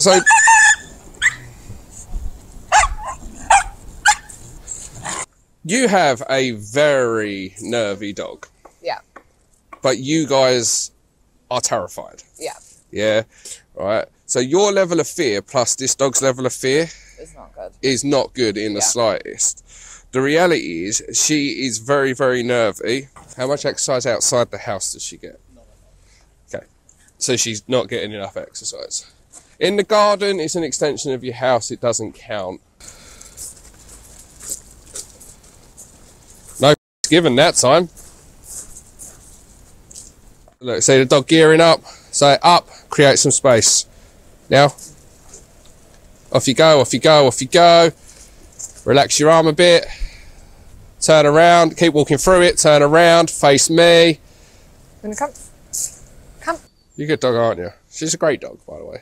So. You have a very nervy dog, Yeah. but you guys are terrified. Yeah. Yeah. Right. So your level of fear plus this dog's level of fear It's not good. is not good in the Yeah. slightest. The reality is she is very, very nervy. How much exercise outside the house does she get? So she's not getting enough exercise. In the garden, it's an extension of your house, it doesn't count. No given that time. Look, see the dog gearing up. Say up, create some space. Now, off you go, off you go, off you go. Relax your arm a bit. Turn around, keep walking through it, turn around, face me. Come. Come. You're a good dog, aren't you? She's a great dog, by the way.